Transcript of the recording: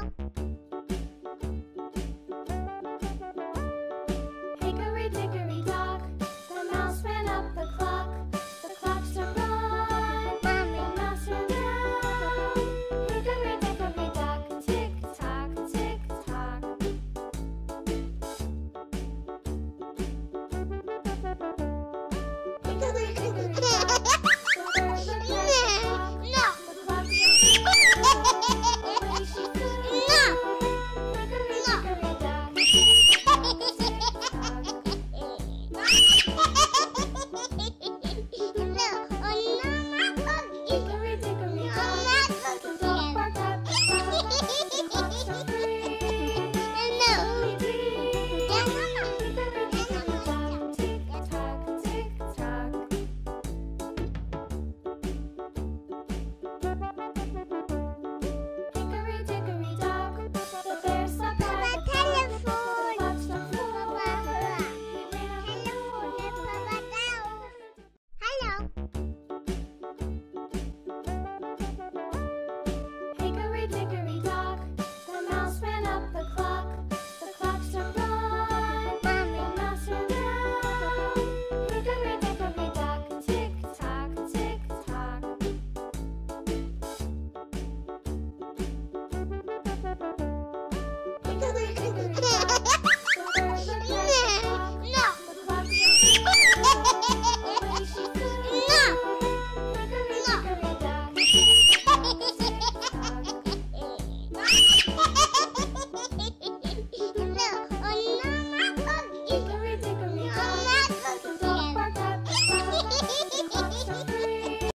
안.